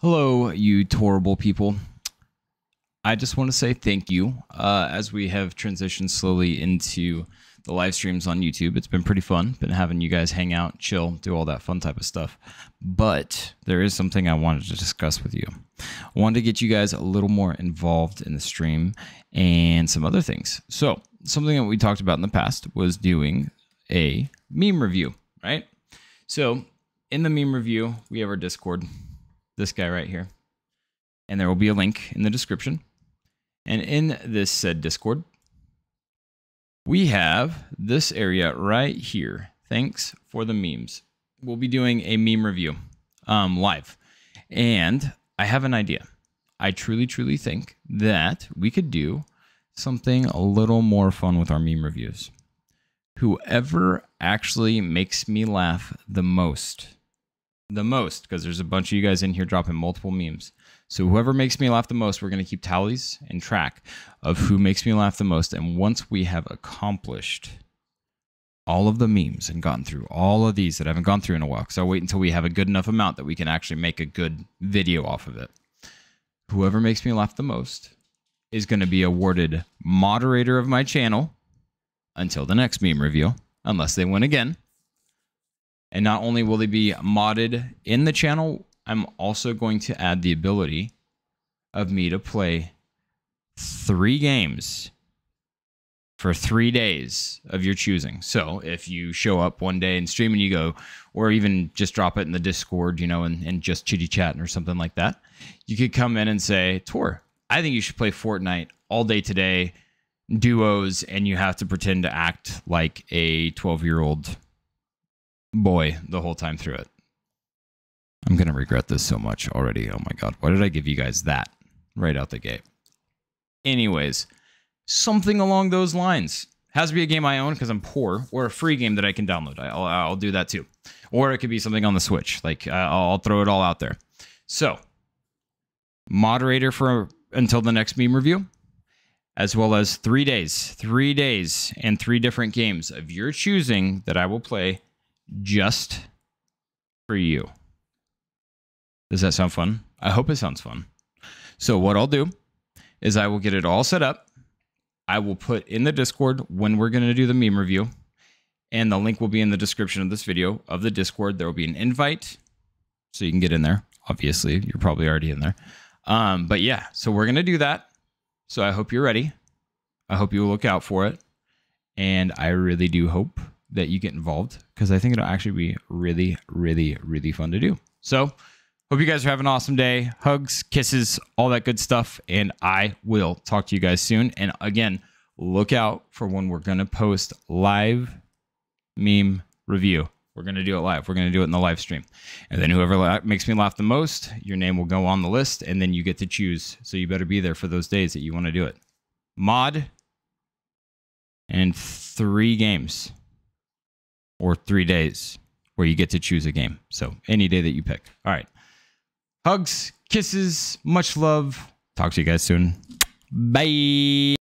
Hello, you horrible people. I just want to say thank you uh, as we have transitioned slowly into the live streams on YouTube. It's been pretty fun, been having you guys hang out, chill, do all that fun type of stuff. But there is something I wanted to discuss with you. I wanted to get you guys a little more involved in the stream and some other things. So, something that we talked about in the past was doing a meme review, right? So, in the meme review, we have our Discord, this guy right here. And there will be a link in the description. And in this said Discord, we have this area right here. Thanks for the memes. We'll be doing a meme review um, live. And I have an idea. I truly, truly think that we could do something a little more fun with our meme reviews. Whoever actually makes me laugh the most the most because there's a bunch of you guys in here dropping multiple memes. So whoever makes me laugh the most, we're going to keep tallies and track of who makes me laugh the most. And once we have accomplished all of the memes and gotten through all of these that I haven't gone through in a while, because I'll wait until we have a good enough amount that we can actually make a good video off of it. Whoever makes me laugh the most is going to be awarded moderator of my channel until the next meme reveal, unless they win again. And not only will they be modded in the channel, I'm also going to add the ability of me to play three games for three days of your choosing. So if you show up one day and stream and you go, or even just drop it in the Discord, you know, and, and just chitty chatting or something like that, you could come in and say, Tor, I think you should play Fortnite all day today, duos, and you have to pretend to act like a 12 year old boy the whole time through it. I'm going to regret this so much already. Oh my God. Why did I give you guys that right out the gate? Anyways, something along those lines. Has to be a game I own because I'm poor, or a free game that I can download. I'll, I'll do that too. Or it could be something on the Switch. Like, I'll throw it all out there. So, moderator for until the next meme review, as well as three days, three days, and three different games of your choosing that I will play just for you. Does that sound fun? I hope it sounds fun. So, what I'll do is I will get it all set up. I will put in the Discord when we're going to do the meme review, and the link will be in the description of this video of the Discord. There will be an invite so you can get in there. Obviously, you're probably already in there. Um, but yeah, so we're going to do that. So, I hope you're ready. I hope you will look out for it. And I really do hope that you get involved because I think it'll actually be really, really, really fun to do. So, hope you guys are having an awesome day. Hugs, kisses, all that good stuff. And I will talk to you guys soon. And again, look out for when we're going to post live meme review. We're going to do it live. We're going to do it in the live stream. And then whoever la- makes me laugh the most, your name will go on the list and then you get to choose. So you better be there for those days that you want to do it. Mod and three games or three days where you get to choose a game. So any day that you pick. All right. Hugs, kisses, much love. Talk to you guys soon. Bye.